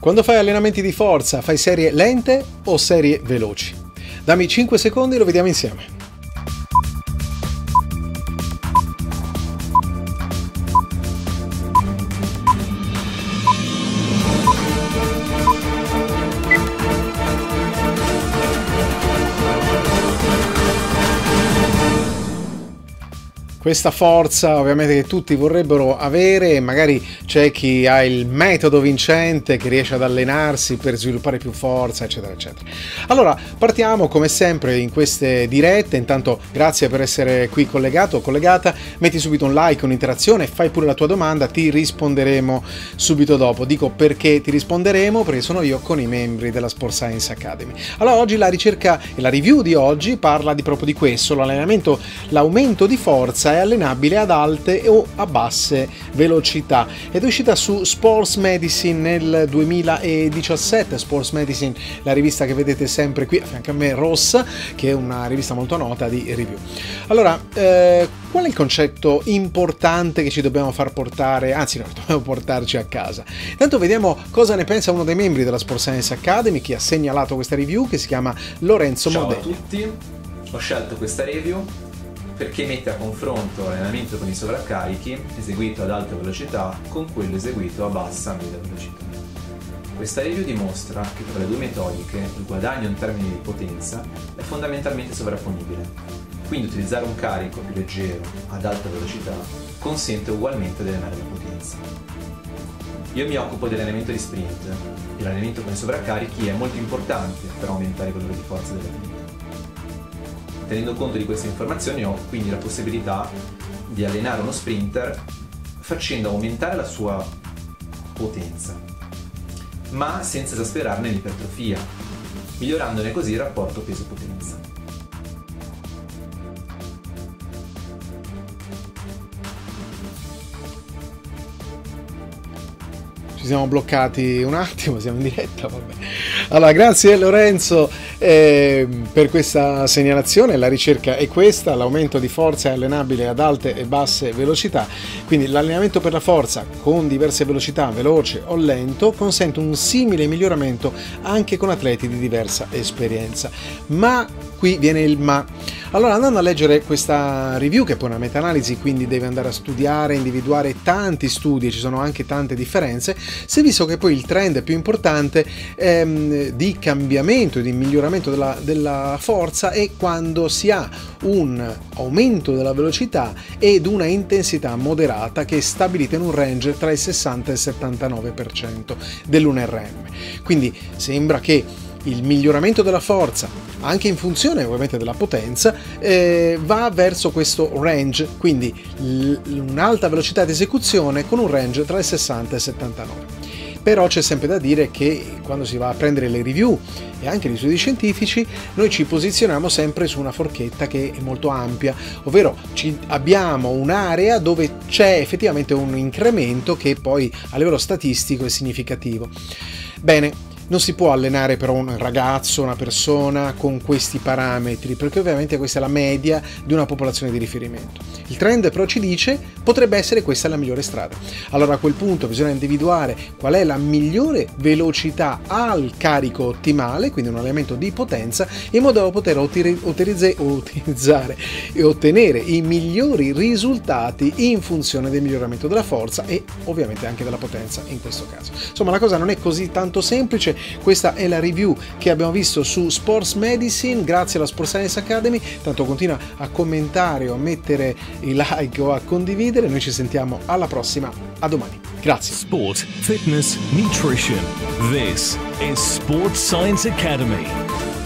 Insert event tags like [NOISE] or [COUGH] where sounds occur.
Quando fai allenamenti di forza, fai serie lente o serie veloci? Dammi 5 secondi e lo vediamo insieme. Questa forza ovviamente che tutti vorrebbero avere magari c'è chi ha il metodo vincente che riesce ad allenarsi per sviluppare più forza eccetera eccetera. Allora partiamo come sempre in queste dirette. Intanto grazie per essere qui collegato o collegata. Metti subito un like un'interazione fai pure la tua domanda ti risponderemo subito dopo. Dico perché ti risponderemo perché sono io con i membri della Sport Science Academy. Allora oggi la ricerca e la review di oggi parla di proprio di questo l'allenamento l'aumento di forza è allenabile ad alte o a basse velocità ed è uscita su Sports Medicine nel 2017. Sports Medicine, la rivista che vedete sempre qui a fianco a me, rossa, che è una rivista molto nota di review. Allora, eh, qual è il concetto importante che ci dobbiamo far portare, anzi no, [LAUGHS] dobbiamo portarci a casa? Intanto vediamo cosa ne pensa uno dei membri della Sports Science Academy che ha segnalato questa review che si chiama Lorenzo Ciao. Ciao a tutti, ho scelto questa review perché mette a confronto l'allenamento con i sovraccarichi eseguito ad alta velocità con quello eseguito a bassa media velocità. Questa review dimostra che tra le due metodiche il guadagno in termini di potenza è fondamentalmente sovrapponibile, quindi utilizzare un carico più leggero ad alta velocità consente ugualmente di allenare la potenza. Io mi occupo dell'allenamento di sprint e l'allenamento con i sovraccarichi è molto importante per aumentare il valore di forza dell'allenamento. Tenendo conto di queste informazioni ho quindi la possibilità di allenare uno sprinter facendo aumentare la sua potenza, ma senza esasperarne l'ipertrofia, migliorandone così il rapporto peso-potenza. Ci siamo bloccati un attimo, siamo in diretta. Vabbè. Allora, grazie Lorenzo eh, per questa segnalazione. La ricerca è questa: l'aumento di forza è allenabile ad alte e basse velocità. Quindi l'allenamento per la forza con diverse velocità, veloce o lento, consente un simile miglioramento anche con atleti di diversa esperienza. Ma qui viene il ma. Allora, andando a leggere questa review, che è poi una meta-analisi, quindi deve andare a studiare, individuare tanti studi, ci sono anche tante differenze, si è visto che poi il trend più importante ehm, di cambiamento e di miglioramento della, della forza è quando si ha un aumento della velocità ed una intensità moderata che è stabilita in un range tra il 60 e il 79% dell'1RM. Quindi sembra che il miglioramento della forza, anche in funzione ovviamente della potenza, eh, va verso questo range, quindi l- un'alta velocità di esecuzione con un range tra il 60 e il 79 però c'è sempre da dire che quando si va a prendere le review e anche gli studi scientifici noi ci posizioniamo sempre su una forchetta che è molto ampia. Ovvero abbiamo un'area dove c'è effettivamente un incremento che poi a livello statistico è significativo. Bene non si può allenare però un ragazzo, una persona con questi parametri, perché ovviamente questa è la media di una popolazione di riferimento. Il trend però ci dice potrebbe essere questa la migliore strada. Allora a quel punto bisogna individuare qual è la migliore velocità al carico ottimale, quindi un allenamento di potenza, in modo da poter utilizzare e ottenere i migliori risultati in funzione del miglioramento della forza e ovviamente anche della potenza in questo caso. Insomma la cosa non è così tanto semplice, questa è la review che abbiamo visto su Sports Medicine, grazie alla Sports Science Academy, tanto continua a commentare o a mettere i like o a condividere, noi ci sentiamo alla prossima, a domani. Grazie. Sport, fitness, nutrition. This is Sports Science Academy.